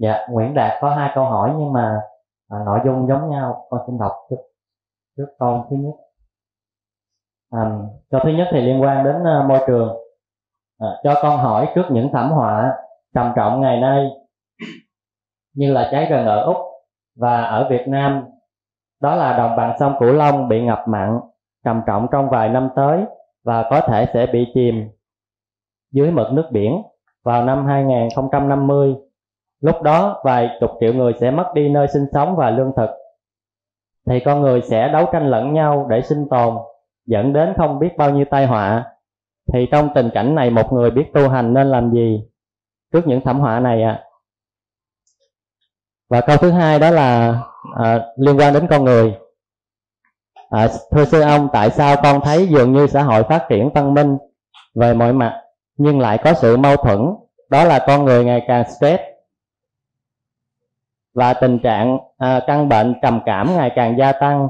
dạ Nguyễn Đạt có hai câu hỏi nhưng mà à, nội dung giống nhau. Con xin đọc trước trước câu thứ nhất. À, câu thứ nhất thì liên quan đến uh, môi trường. À, cho con hỏi trước những thảm họa trầm trọng ngày nay như là cháy rừng ở úc và ở việt nam. Đó là đồng bằng sông cửu long bị ngập mặn trầm trọng trong vài năm tới và có thể sẽ bị chìm dưới mực nước biển vào năm 2050. Lúc đó vài chục triệu người sẽ mất đi nơi sinh sống và lương thực. Thì con người sẽ đấu tranh lẫn nhau để sinh tồn, dẫn đến không biết bao nhiêu tai họa. Thì trong tình cảnh này một người biết tu hành nên làm gì trước những thảm họa này ạ? À? Và câu thứ hai đó là à, liên quan đến con người à, thưa sư ông tại sao con thấy dường như xã hội phát triển văn minh về mọi mặt nhưng lại có sự mâu thuẫn đó là con người ngày càng stress và tình trạng à, căn bệnh trầm cảm ngày càng gia tăng.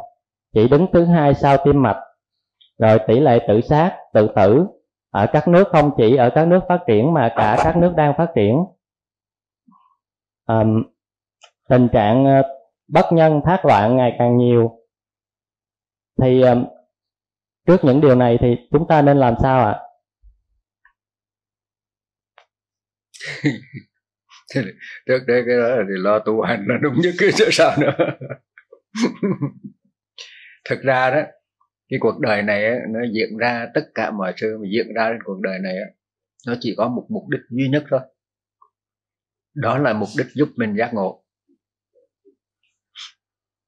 Chỉ đứng thứ hai sau tim mạch. Rồi tỷ lệ tự sát tự tử ở các nước không chỉ ở các nước phát triển mà cả các nước đang phát triển. À, tình trạng à, bất nhân thác loạn ngày càng nhiều. Thì à, trước những điều này thì chúng ta nên làm sao ạ? trước đây cái đó thì lo tu hành là đúng nhất cái chứ sao nữa. Thực ra đó cái cuộc đời này ấy, nó diễn ra tất cả mọi sự mà diễn ra trên cuộc đời này ấy, nó chỉ có một mục đích duy nhất thôi. Đó là mục đích giúp mình giác ngộ.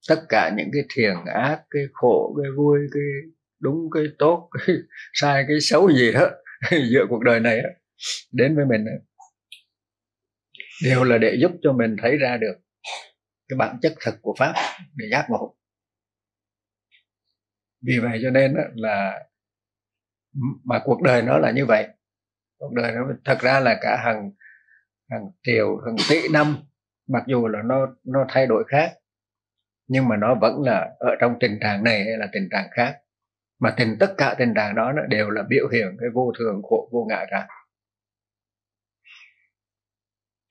Tất cả những cái thiền ác cái khổ cái vui cái đúng cái tốt cái sai cái xấu gì đó giữa cuộc đời này đó, đến với mình đó, đều là để giúp cho mình thấy ra được cái bản chất thật của pháp để giác ngộ. Vì vậy cho nên là mà cuộc đời nó là như vậy. Cuộc đời nó thật ra là cả hàng hàng triệu hàng tỷ năm, mặc dù là nó nó thay đổi khác, nhưng mà nó vẫn là ở trong tình trạng này hay là tình trạng khác. Mà tình, tất cả tình trạng đó nó đều là biểu hiện cái vô thường, khổ, vô ngã cả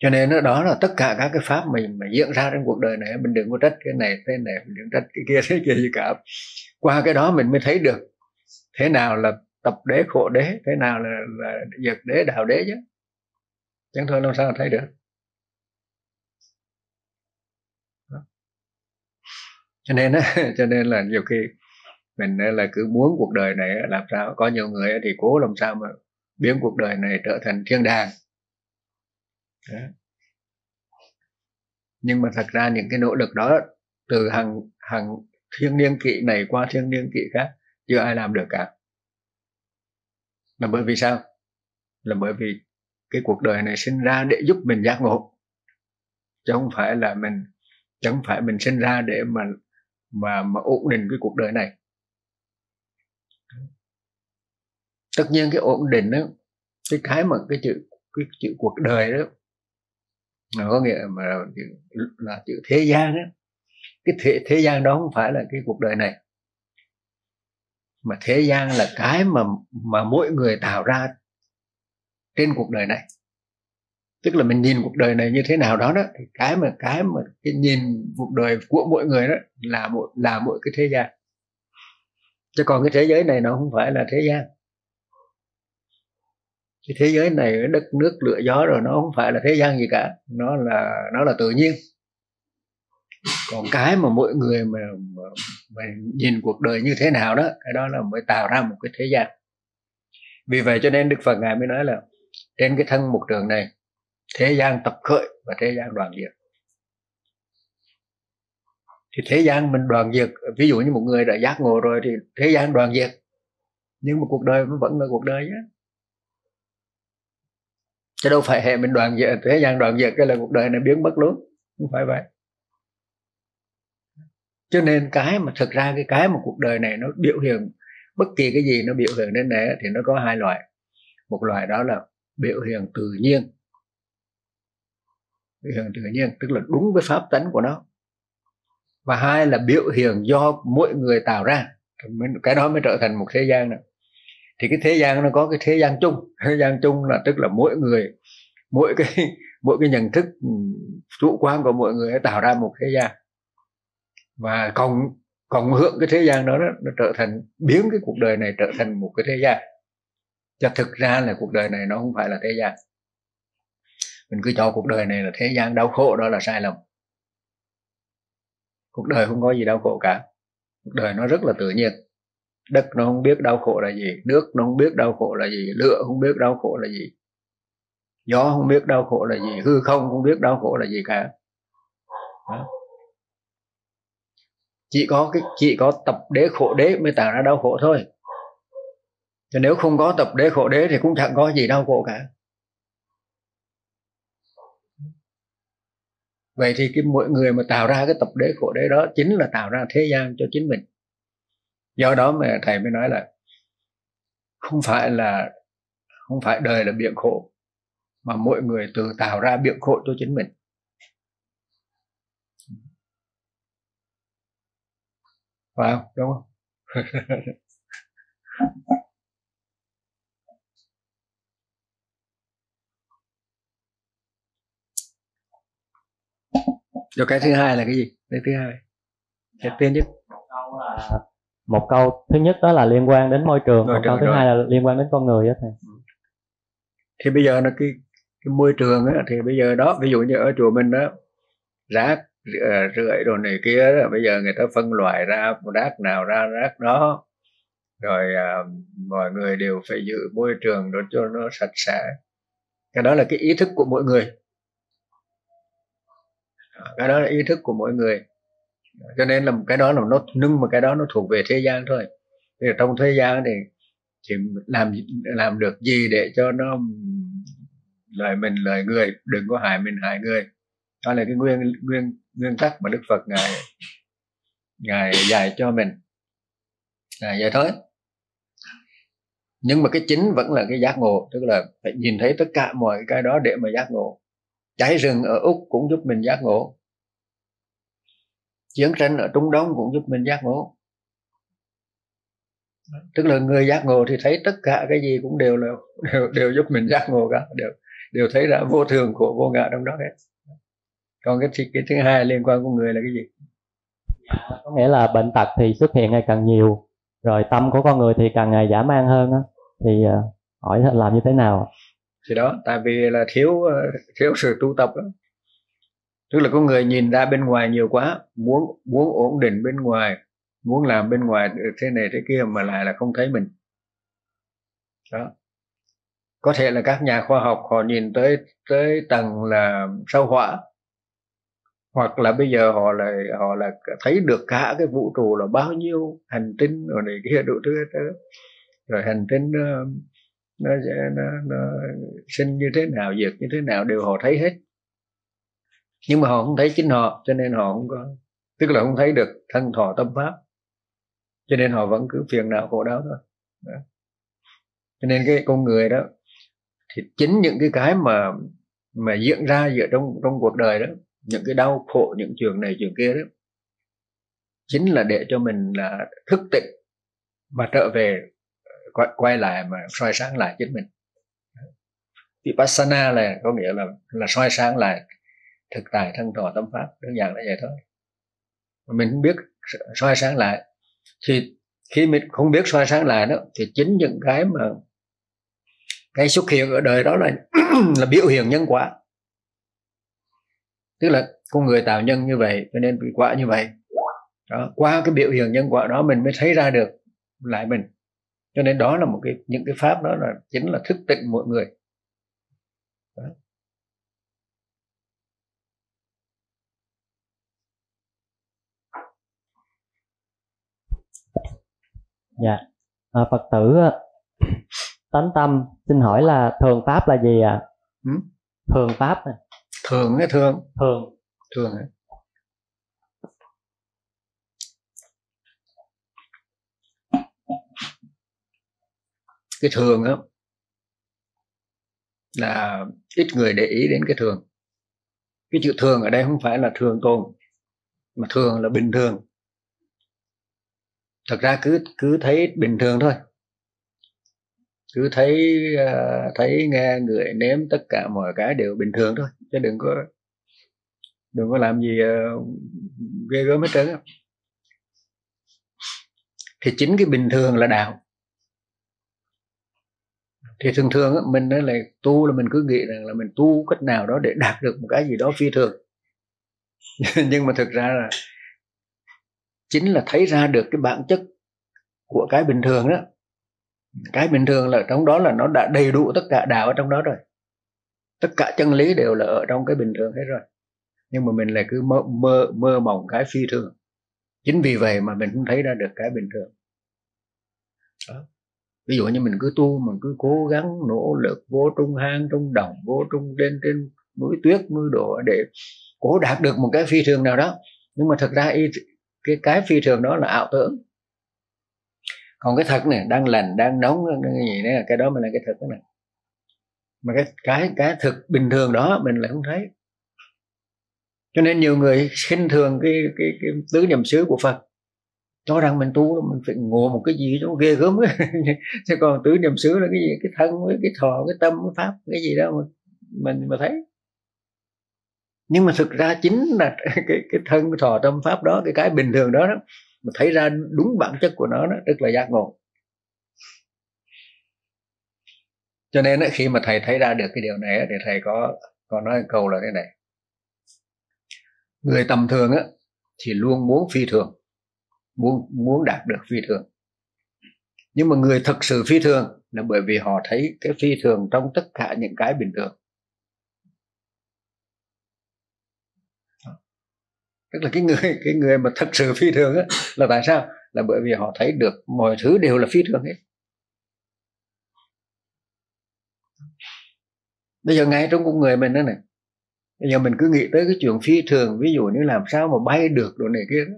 cho nên đó, là tất cả các cái pháp mình mà diễn ra trong cuộc đời này. Mình đừng có trách cái này thế này mình đừng trách cái kia thế kia gì cả. Qua cái đó mình mới thấy được thế nào là tập đế khổ đế thế nào là, là giật đế đạo đế chứ. Chẳng thôi làm sao mà thấy được. Cho nên cho nên là nhiều khi mình là cứ muốn cuộc đời này làm sao. Có nhiều người thì cố làm sao mà biến cuộc đời này trở thành thiên đàng đó. nhưng mà thật ra những cái nỗ lực đó từ hàng hàng thiên niên kỷ này qua thiên niên kỷ khác, chưa ai làm được cả. Là bởi vì sao? Là bởi vì cái cuộc đời này sinh ra để giúp mình giác ngộ. Chứ không phải là mình, chứ không phải mình sinh ra để mà mà mà ổn định cái cuộc đời này. Tất nhiên cái ổn định đó, cái cái mà cái chữ cái chữ cuộc đời đó có nghĩa mà là, là chữ thế gian đó cái thế thế gian đó không phải là cái cuộc đời này. Mà thế gian là cái mà mà mỗi người tạo ra trên cuộc đời này. Tức là mình nhìn cuộc đời này như thế nào đó đó thì cái mà cái mà cái nhìn cuộc đời của mỗi người đó là một là mỗi cái thế gian. Chứ còn cái thế giới này nó không phải là thế gian cái thế giới này đất nước lửa gió rồi nó không phải là thế gian gì cả. Nó là nó là tự nhiên. Còn cái mà mỗi người mà, mà, mà nhìn cuộc đời như thế nào đó cái đó là mới tạo ra một cái thế gian. Vì vậy cho nên đức phật ngài mới nói là trên cái thân mục trường này thế gian tập khởi và thế gian đoàn diệt. Thì thế gian mình đoàn diệt ví dụ như một người đã giác ngộ rồi thì thế gian đoàn diệt. Nhưng mà cuộc đời nó vẫn là cuộc đời nhé chứ đâu phải hệ mình đoàn diệt, thế gian đoàn diệt cái là cuộc đời này biến mất luôn. Không phải vậy. Cho nên cái mà thực ra cái cái mà cuộc đời này nó biểu hiện, bất kỳ cái gì nó biểu hiện đến này thì nó có hai loại. Một loại đó là biểu hiện tự nhiên. Biểu hiện tự nhiên, tức là đúng với pháp tánh của nó. Và hai là biểu hiện do mỗi người tạo ra. Cái đó mới trở thành một thế gian nữa thì cái thế gian nó có cái thế gian chung. Thế gian chung là tức là mỗi người mỗi cái mỗi cái nhận thức ừ, chủ quan của mọi người tạo ra một thế gian. Và cộng cộng hưởng cái thế gian đó, đó nó trở thành biến cái cuộc đời này trở thành một cái thế gian. Cho thực ra là cuộc đời này nó không phải là thế gian. Mình cứ cho cuộc đời này là thế gian đau khổ đó là sai lầm. Cuộc đời không có gì đau khổ cả. Cuộc đời nó rất là tự nhiên đất nó không biết đau khổ là gì, nước nó không biết đau khổ là gì, lửa không biết đau khổ là gì, gió không biết đau khổ là gì, hư không không biết đau khổ là gì cả. Đó. chỉ có cái, chỉ có tập đế khổ đế mới tạo ra đau khổ thôi. Chứ nếu không có tập đế khổ đế thì cũng chẳng có gì đau khổ cả. Vậy thì cái mỗi người mà tạo ra cái tập đế khổ đế đó chính là tạo ra thế gian cho chính mình do đó mà thầy mới nói là không phải là, không phải đời là biện khổ, mà mỗi người tự tạo ra biện khổ cho chính mình. Phải không? Đúng không? Rồi cái thứ hai là cái gì? Cái thứ hai. Cái tiên nhất. câu là một câu thứ nhất đó là liên quan đến môi trường Môi một câu thứ rồi. hai là liên quan đến con người đó thầy. Thì bây giờ nó cái cái môi trường á, thì bây giờ đó ví dụ như ở chùa mình đó rác ờ, rưởi đồ này kia đó, bây giờ người ta phân loại ra rác nào ra rác đó. Rồi à, mọi người đều phải giữ môi trường đó cho nó sạch sẽ. Cái đó là cái ý thức của mỗi người. Cái đó là ý thức của mỗi người cho nên là cái đó là nó, nhưng mà cái đó nó thuộc về thế gian thôi. Thì trong thế gian thì thì làm làm được gì để cho nó lời mình lời người, đừng có hại mình hại người. Đó là cái nguyên nguyên nguyên tắc mà đức phật ngài ngài dạy cho mình. Là vậy thôi. Nhưng mà cái chính vẫn là cái giác ngộ, tức là phải nhìn thấy tất cả mọi cái đó để mà giác ngộ. Cháy rừng ở úc cũng giúp mình giác ngộ chiến tranh ở trung đông cũng giúp mình giác ngộ. Tức là người giác ngộ thì thấy tất cả cái gì cũng đều là đều đều giúp mình giác ngộ cả đều đều thấy ra vô thường của vô ngã trong đó hết. Còn cái thi- cái thứ hai liên quan con người là cái gì? Có nghĩa là bệnh tật thì xuất hiện ngày càng nhiều rồi tâm của con người thì càng ngày dã man hơn á. Thì ờ, hỏi làm như thế nào? Thì đó tại vì là thiếu thiếu sự tu tập đó tức là có người nhìn ra bên ngoài nhiều quá muốn muốn ổn định bên ngoài muốn làm bên ngoài được thế này thế kia mà lại là không thấy mình. Đó. Có thể là các nhà khoa học họ nhìn tới tới tầng là sao hỏa hoặc là bây giờ họ là họ là thấy được cả cái vũ trụ là bao nhiêu hành tinh rồi này kia đủ thứ hết rồi hành tinh nó nó, nó nó sinh như thế nào diệt như thế nào đều họ thấy hết nhưng mà họ không thấy chính họ cho nên họ không có tức là không thấy được thân thọ tâm pháp. Cho nên họ vẫn cứ phiền não khổ đau thôi. Đó. cho nên cái con người đó thì chính những cái cái mà mà diễn ra giữa trong trong cuộc đời đó những cái đau khổ những trường này trường kia đó chính là để cho mình là thức tỉnh và trở về quay, quay lại mà soi sáng lại chính mình. Vipassana là có nghĩa là là soi sáng lại thực tại thân thọ tâm pháp, đơn giản là vậy thôi. Mà mình không biết soi sáng lại, thì khi mình không biết soi sáng lại đó, thì chính những cái mà cái xuất hiện ở đời đó là là biểu hiện nhân quả. Tức là con người tạo nhân như vậy, cho nên bị quả như vậy. Đó, qua cái biểu hiện nhân quả đó mình mới thấy ra được lại mình. Cho nên đó là một cái, những cái pháp đó là chính là thức tỉnh mọi người đó dạ à, phật tử tánh tâm xin hỏi là thường pháp là gì ạ Ừ? thường pháp à? thường cái thường thường thường ấy. cái thường á là ít người để ý đến cái thường cái chữ thường ở đây không phải là thường tồn mà thường là bình thường thật ra cứ cứ thấy bình thường thôi. Cứ thấy ờ, thấy nghe người nếm tất cả mọi cái đều bình thường thôi chứ đừng có đừng có làm gì ờ, ghê gớm hết trơn thì chính cái bình thường là đạo. Thì thường thường á, mình nói là tu là mình cứ nghĩ rằng là mình tu cách nào đó để đạt được một cái gì đó phi thường. Nhưng mà thực ra là chính là thấy ra được cái bản chất của cái bình thường đó. Cái bình thường là trong đó là nó đã đầy đủ tất cả đạo ở trong đó rồi. Tất cả chân lý đều là ở trong cái bình thường hết rồi. Nhưng mà mình lại cứ mơ mơ mơ mộng cái phi thường. Chính vì vậy mà mình không thấy ra được cái bình thường. Đó. ví dụ như mình cứ tu, mình cứ cố gắng nỗ lực, vô trung hang, trung đồng vô trung lên trên núi tuyết, núi đổ để cố đạt được một cái phi thường nào đó. Nhưng mà thật ra cái cái phi thường đó là ảo tưởng. Còn cái thật này đang lành đang nóng cái gì đấy là cái đó mới là cái thật đó này. Mà cái cái cái thực bình thường đó mình lại không thấy. Cho nên nhiều người khinh thường cái cái, cái tứ niệm xứ của phật. Cho rằng mình tu mình phải ngộ một cái gì đó ghê gớm chứ còn tứ niệm xứ là cái gì? Cái thân với cái thọ cái tâm cái pháp cái gì đó mà mình mà thấy nhưng mà thực ra chính là cái cái thân thọ tâm pháp đó cái cái bình thường đó, đó mà thấy ra đúng bản chất của nó đó tức là giác ngộ. Cho nên khi mà thầy thấy ra được cái điều này thì thầy có có nói câu là thế này. Người tầm thường á thì luôn muốn phi thường muốn muốn đạt được phi thường. Nhưng mà người thực sự phi thường là bởi vì họ thấy cái phi thường trong tất cả những cái bình thường. Tức là cái người cái người mà thật sự phi thường á là tại sao? Là bởi vì họ thấy được mọi thứ đều là phi thường hết. Bây giờ ngay trong con người mình đó này bây giờ mình cứ nghĩ tới cái chuyện phi thường ví dụ như làm sao mà bay được đồ này kia đó.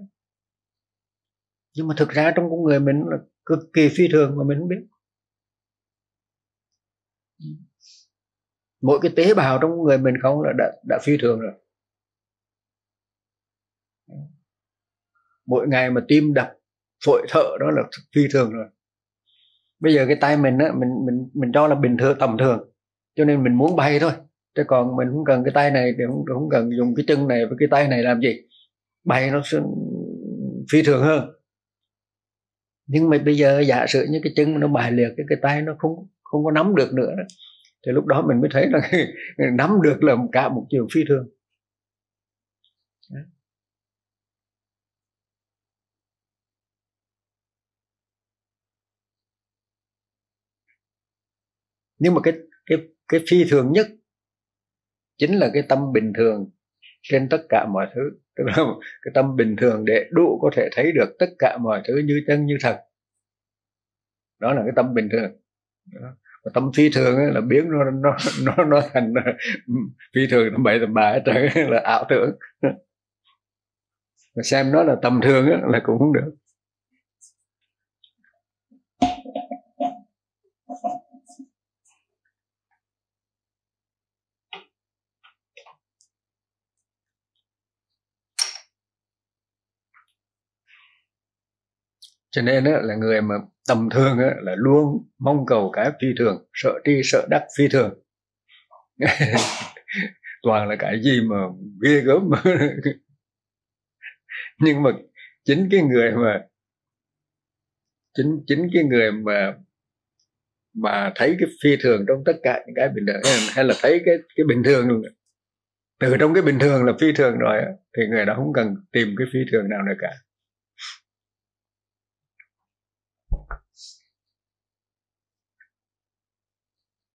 Nhưng mà thực ra trong con người mình là cực kỳ phi thường mà mình không biết. Mỗi cái tế bào trong người mình không là đã, đã phi thường rồi. Mỗi ngày mà tim đập phổi thở đó là phi thường rồi. Bây giờ cái tay mình á mình mình mình cho là bình thường tầm thường. Cho nên mình muốn bay thôi. Chứ còn mình không cần cái tay này thì không, không cần dùng cái chân này với cái tay này làm gì. Bay nó sẽ phi thường hơn. Nhưng mà bây giờ giả sử như cái chân nó bài liệt cái cái tay nó không không có nắm được nữa thì lúc đó mình mới thấy là nắm được là cả một chiều phi thường. Nhưng mà cái cái cái phi thường nhất chính là cái tâm bình thường trên tất cả mọi thứ. Tức là cái tâm bình thường để đủ có thể thấy được tất cả mọi thứ như chân như thật. Đó là cái tâm bình thường. Đó. Và tâm phi thường ấy, là biến nó nó nó nó thành phi thường tầm bậy tầm bạ trở là ảo tưởng. Xem nó là tầm thường ấy, là cũng không được. Cho nên là người mà tầm thường là luôn mong cầu cái phi thường, sợ tri, sợ đắc phi thường. Toàn là cái gì mà ghê gớm. Nhưng mà chính cái người mà, chính chính cái người mà mà thấy cái phi thường trong tất cả những cái bình thường, hay là thấy cái cái bình thường từ trong cái bình thường là phi thường rồi thì người đó không cần tìm cái phi thường nào nữa cả.